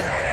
go.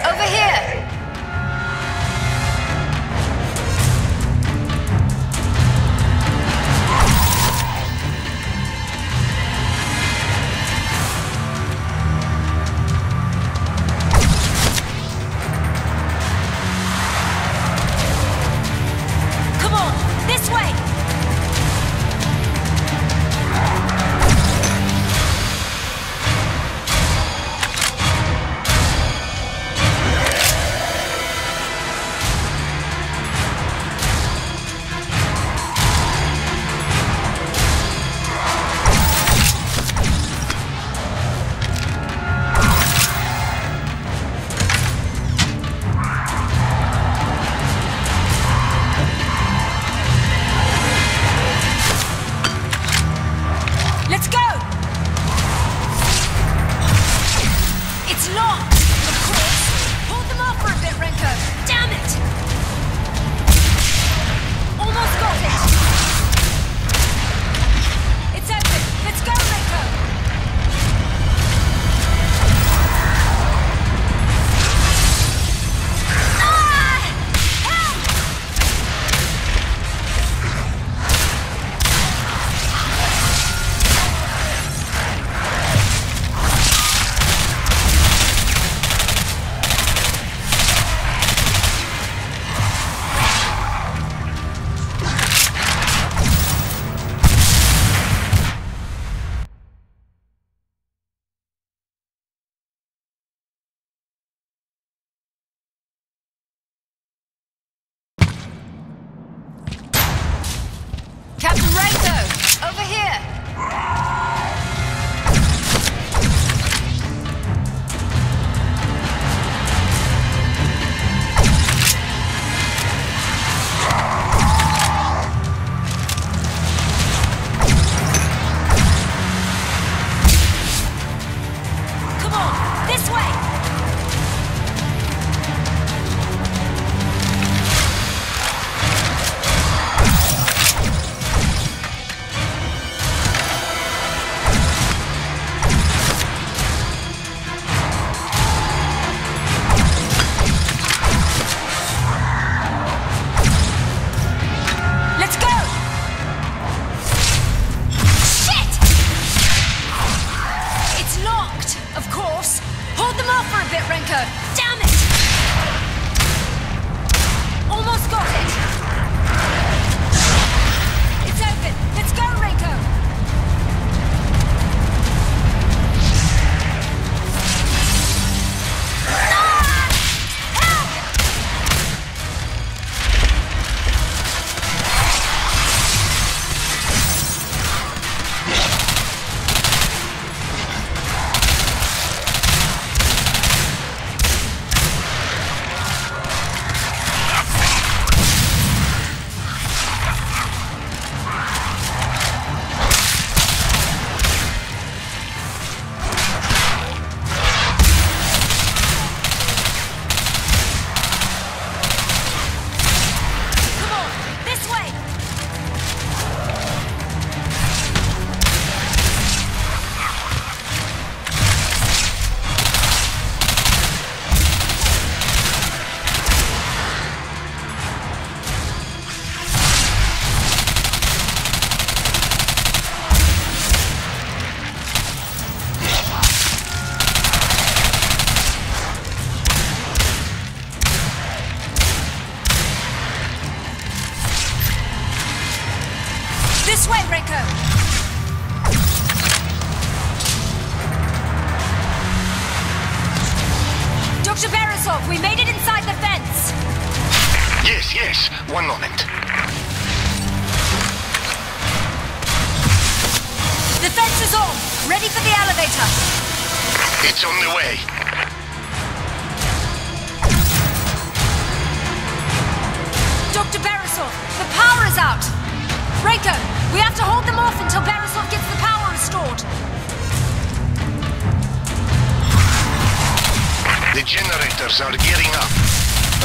The generators are gearing up.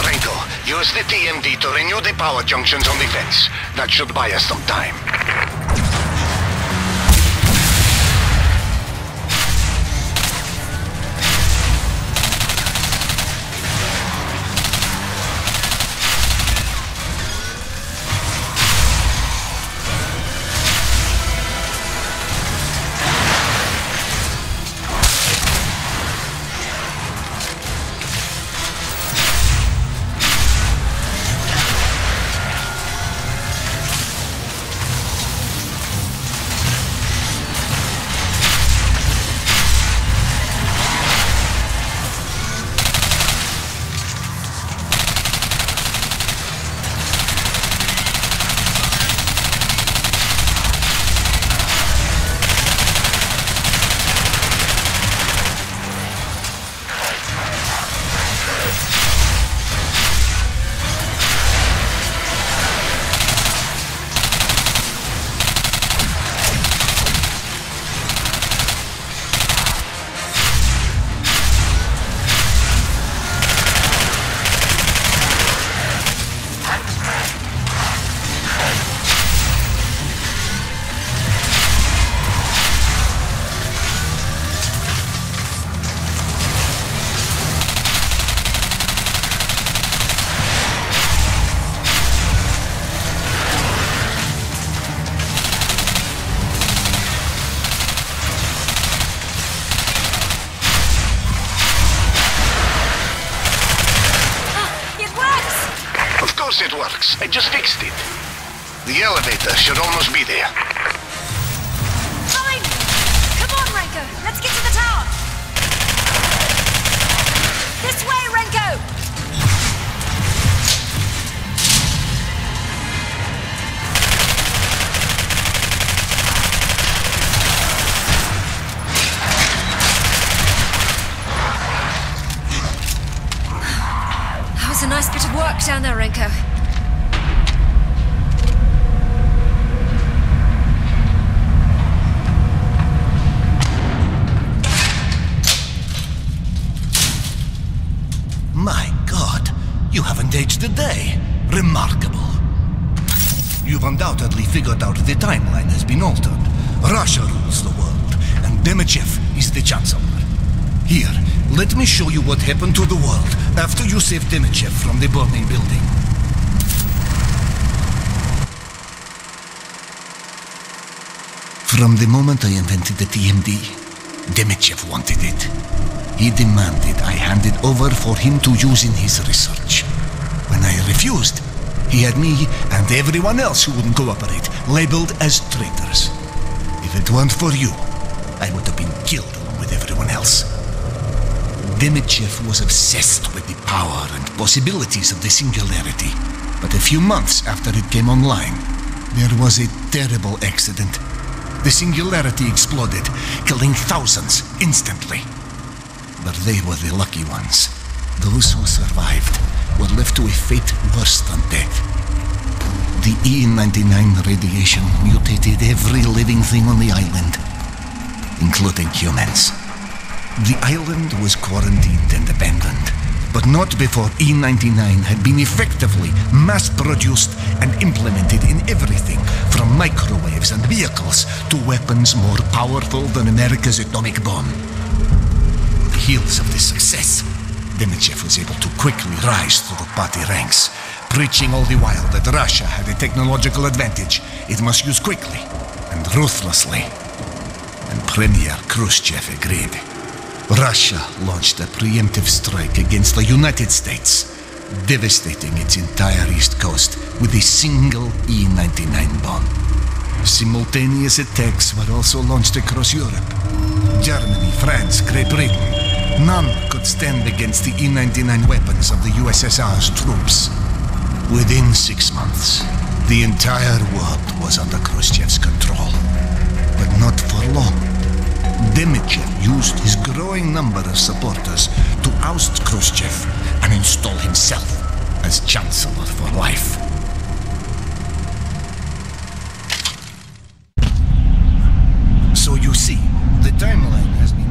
Renko, use the TMD to renew the power junctions on the fence. That should buy us some time. course it works. I just fixed it. The elevator should almost be there. Down there, Renko. My god, you haven't aged a day. Remarkable. You've undoubtedly figured out the timeline has been altered. Russia rules the world, and Demichev is the chancellor. Here, let me show you what happened to the world after you saved Demichev from the burning building. From the moment I invented the TMD, Demichev wanted it. He demanded I hand it over for him to use in his research. When I refused, he had me and everyone else who wouldn't cooperate labeled as traitors. If it weren't for you, I would have been killed along with everyone else. Demichev was obsessed with the power and possibilities of the singularity. But a few months after it came online, there was a terrible accident. The singularity exploded, killing thousands instantly. But they were the lucky ones. Those who survived were left to a fate worse than death. The E99 radiation mutated every living thing on the island, including humans. The island was quarantined and abandoned, but not before E99 had been effectively mass produced and implemented in everything from microwaves and vehicles to weapons more powerful than America's atomic bomb. On the heels of this success, Demichev was able to quickly rise through the party ranks, preaching all the while that Russia had a technological advantage it must use quickly and ruthlessly. And Premier Khrushchev agreed. Russia launched a preemptive strike against the United States, devastating its entire east coast with a single E 99 bomb. Simultaneous attacks were also launched across Europe. Germany, France, Great Britain. None could stand against the E 99 weapons of the USSR's troops. Within six months, the entire world was under Khrushchev's control. But not for long. Demichev used his growing number of supporters to oust Khrushchev and install himself as chancellor for life. So you see, the timeline has been